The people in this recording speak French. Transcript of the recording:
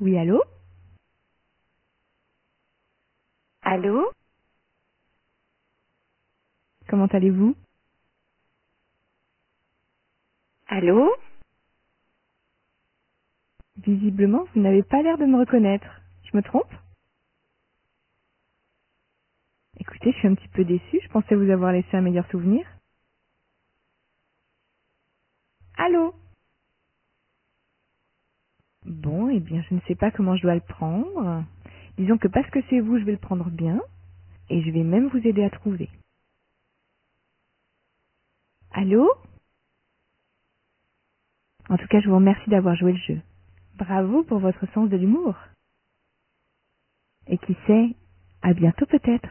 Oui, allô? Allô? Comment allez-vous? Allô? Visiblement, vous n'avez pas l'air de me reconnaître. Je me trompe? Écoutez, je suis un petit peu déçue. Je pensais vous avoir laissé un meilleur souvenir. Allô? Bon, eh bien, je ne sais pas comment je dois le prendre. Disons que parce que c'est vous, je vais le prendre bien. Et je vais même vous aider à trouver. Allô? En tout cas, je vous remercie d'avoir joué le jeu. Bravo pour votre sens de l'humour. Et qui sait, à bientôt peut-être.